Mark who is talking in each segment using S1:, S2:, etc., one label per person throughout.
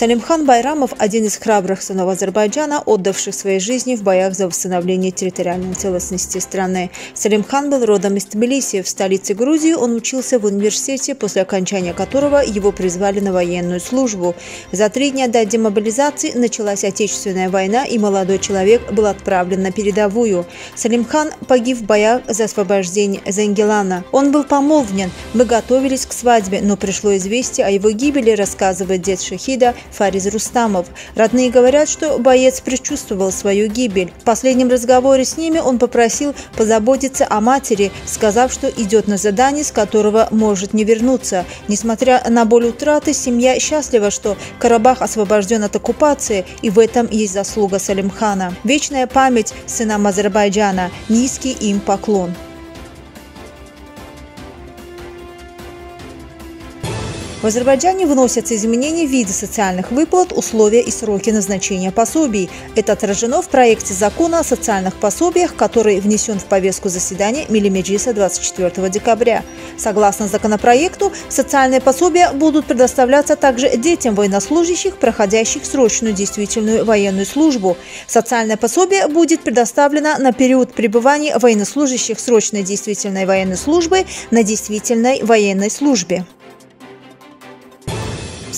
S1: Салимхан Байрамов – один из храбрых сынов Азербайджана, отдавших своей жизни в боях за восстановление территориальной целостности страны. Салимхан был родом из Тбилиси. В столице Грузии он учился в университете, после окончания которого его призвали на военную службу. За три дня до демобилизации началась Отечественная война, и молодой человек был отправлен на передовую. Салимхан погиб в боях за освобождение Зангелана. Он был помолвнен. Мы готовились к свадьбе, но пришло известие о его гибели, рассказывает дед Шахида Фариз Рустамов. Родные говорят, что боец предчувствовал свою гибель. В последнем разговоре с ними он попросил позаботиться о матери, сказав, что идет на задание, с которого может не вернуться. Несмотря на боль утраты, семья счастлива, что Карабах освобожден от оккупации, и в этом есть заслуга Салимхана. Вечная память сынам Азербайджана, низкий им поклон. В Азербайджане вносятся изменения в виде социальных выплат, условия и сроки назначения пособий. Это отражено в проекте закона о социальных пособиях, который внесен в повестку заседания Милимеджиса 24 декабря. Согласно законопроекту, социальные пособия будут предоставляться также детям военнослужащих, проходящих срочную действительную военную службу. Социальное пособие будет предоставлено на период пребывания военнослужащих срочной действительной военной службы на действительной военной службе.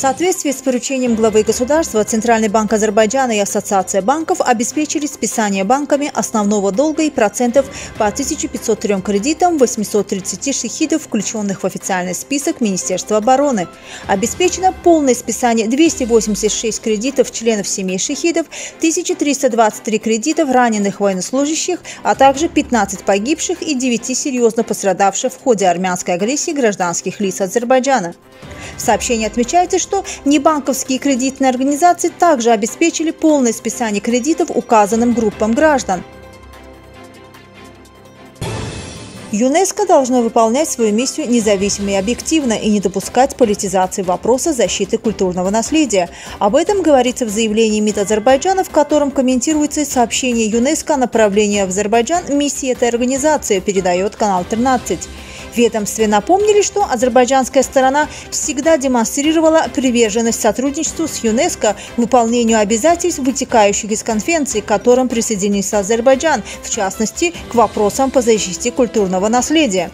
S1: Соответствии с поручением главы государства, Центральный банк Азербайджана и Ассоциация банков обеспечили списание банками основного долга и процентов по 1503 кредитам 830 шахидов, включенных в официальный список Министерства обороны. Обеспечено полное списание 286 кредитов членов семей шахидов, 1323 кредитов раненых военнослужащих, а также 15 погибших и 9 серьезно пострадавших в ходе армянской агрессии гражданских лиц Азербайджана. В сообщении отмечается, что небанковские кредитные организации также обеспечили полное списание кредитов указанным группам граждан. ЮНЕСКО должно выполнять свою миссию независимо и объективно и не допускать политизации вопроса защиты культурного наследия. Об этом говорится в заявлении МИД Азербайджана, в котором комментируется сообщение ЮНЕСКО о направлении в Азербайджан миссии этой организации, передает канал 13. В ведомстве напомнили, что азербайджанская сторона всегда демонстрировала приверженность сотрудничеству с ЮНЕСКО, выполнению обязательств, вытекающих из конвенции, к которым присоединился Азербайджан, в частности, к вопросам по защите культурного наследия.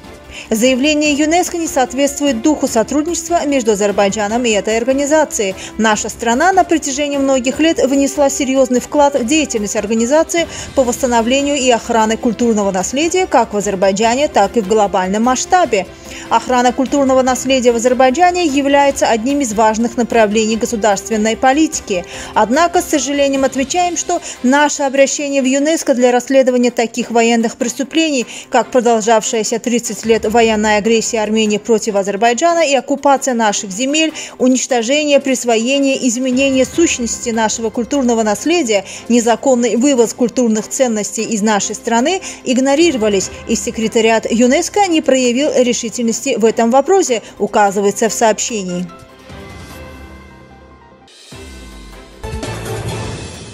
S1: Заявление ЮНЕСКО не соответствует духу сотрудничества между Азербайджаном и этой организацией. Наша страна на протяжении многих лет внесла серьезный вклад в деятельность организации по восстановлению и охране культурного наследия как в Азербайджане, так и в глобальном масштабе. Охрана культурного наследия в Азербайджане является одним из важных направлений государственной политики. Однако, с сожалением отмечаем, что наше обращение в ЮНЕСКО для расследования таких военных преступлений, как продолжавшаяся 30 лет военная агрессия Армении против Азербайджана и оккупация наших земель, уничтожение, присвоение, изменение сущности нашего культурного наследия, незаконный вывоз культурных ценностей из нашей страны игнорировались, и секретариат ЮНЕСКО не проявил решительности в этом вопросе, указывается в сообщении.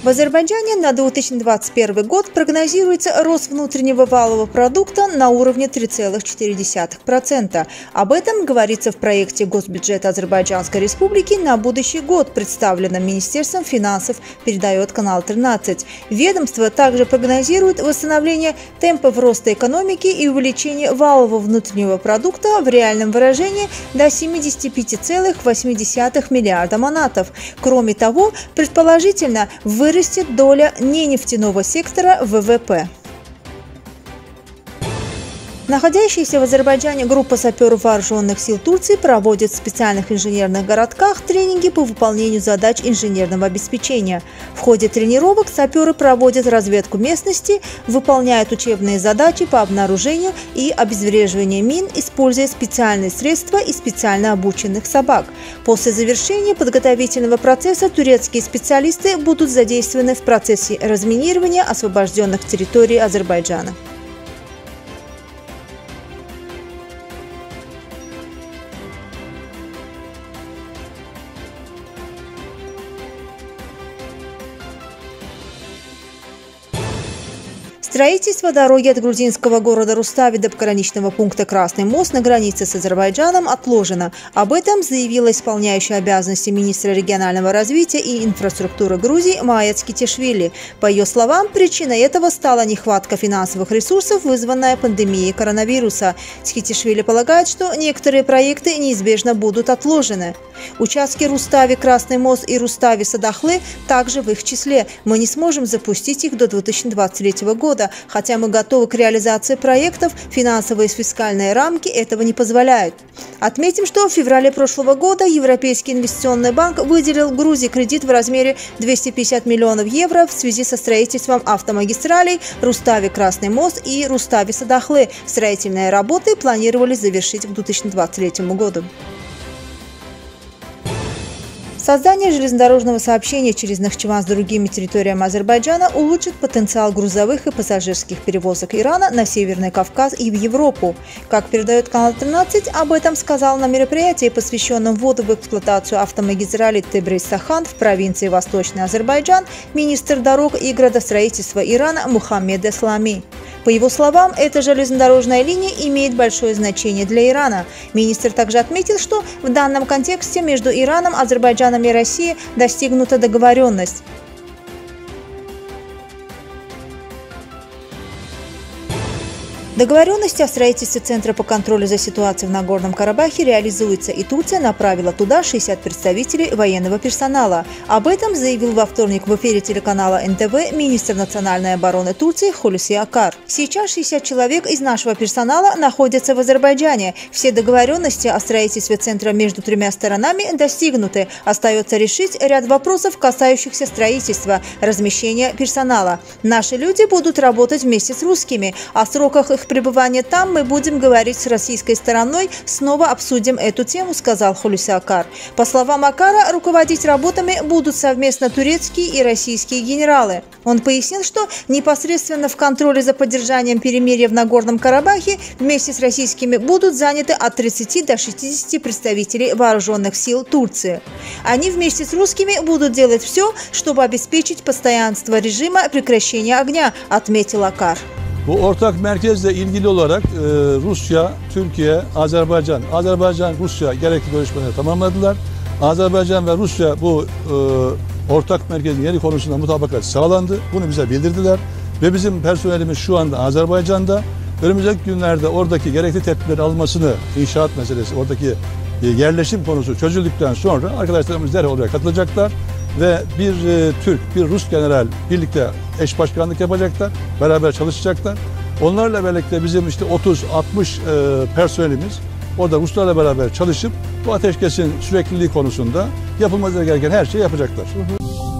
S1: В Азербайджане на 2021 год прогнозируется рост внутреннего валового продукта на уровне 3,4%. Об этом говорится в проекте госбюджета Азербайджанской республики на будущий год, представленном Министерством финансов, передает канал 13. Ведомство также прогнозирует восстановление темпов роста экономики и увеличение валового внутреннего продукта в реальном выражении до 75,8 миллиарда манатов. Кроме того, предположительно, вы вырастет доля ненефтяного сектора ВВП. Находящаяся в Азербайджане группа саперов вооруженных сил Турции проводит в специальных инженерных городках тренинги по выполнению задач инженерного обеспечения. В ходе тренировок саперы проводят разведку местности, выполняют учебные задачи по обнаружению и обезвреживанию мин, используя специальные средства и специально обученных собак. После завершения подготовительного процесса турецкие специалисты будут задействованы в процессе разминирования освобожденных территорий Азербайджана. Строительство дороги от грузинского города Рустави до пограничного пункта Красный мост на границе с Азербайджаном отложено. Об этом заявила исполняющая обязанности министра регионального развития и инфраструктуры Грузии Майя Цкитишвили. По ее словам, причиной этого стала нехватка финансовых ресурсов, вызванная пандемией коронавируса. Цкитишвили полагает, что некоторые проекты неизбежно будут отложены. Участки Рустави Красный мост и Рустави Садахлы также в их числе. Мы не сможем запустить их до 2023 года, хотя мы готовы к реализации проектов, финансовые и фискальные рамки этого не позволяют. Отметим, что в феврале прошлого года Европейский инвестиционный банк выделил Грузии кредит в размере 250 миллионов евро в связи со строительством автомагистралей Рустави Красный мост и Рустави Садахлы. Строительные работы планировались завершить к 2023 году. Создание железнодорожного сообщения через Нахчеван с другими территориями Азербайджана улучшит потенциал грузовых и пассажирских перевозок Ирана на Северный Кавказ и в Европу. Как передает канал 13, об этом сказал на мероприятии, посвященном вводу в эксплуатацию автомагистрали Тебриз-Сахан в провинции Восточный Азербайджан, министр дорог и градостроительства Ирана Мухаммед Эслами. По его словам, эта железнодорожная линия имеет большое значение для Ирана. Министр также отметил, что в данном контексте между Ираном, Азербайджаном и Россией достигнута договоренность. Договоренность о строительстве Центра по контролю за ситуацией в Нагорном Карабахе реализуется, и Турция направила туда 60 представителей военного персонала. Об этом заявил во вторник в эфире телеканала НТВ министр национальной обороны Турции Хулюси Акар. Сейчас 60 человек из нашего персонала находятся в Азербайджане. Все договоренности о строительстве центра между тремя сторонами достигнуты. Остается решить ряд вопросов, касающихся строительства, размещения персонала. Наши люди будут работать вместе с русскими. О сроках их пребывания там мы будем говорить с российской стороной, снова обсудим эту тему, сказал Хулюси Акар. По словам Акара, руководить работами будут совместно турецкие и российские генералы. Он пояснил, что непосредственно в контроле за поддержанием перемирия в Нагорном Карабахе вместе с российскими будут заняты от 30 до 60 представителей вооруженных сил Турции. Они вместе с русскими будут делать все, чтобы обеспечить постоянство режима прекращения огня, отметил Акар.
S2: Bu ortak merkezle ilgili olarak e, Rusya, Türkiye, Azerbaycan, Azerbaycan, Rusya gerekli görüşmeleri tamamladılar. Azerbaycan ve Rusya bu e, ortak merkezin yeri konusunda mutabakat sağlandı. Bunu bize bildirdiler. Ve bizim personelimiz şu anda Azerbaycan'da. Önümüzdeki günlerde oradaki gerekli tedbirleri almasını, inşaat meselesi, oradaki e, yerleşim konusu çözüldükten sonra arkadaşlarımız derhal oraya katılacaklar ve bir e, Türk, bir Rus general birlikte eş başkanlık yapacaklar, beraber çalışacaklar. Onlarla birlikte bizim işte 30-60 e, personelimiz orada Ruslarla beraber çalışıp bu ateşkesin sürekliliği konusunda yapılması gereken her şeyi yapacaklar. Hı hı.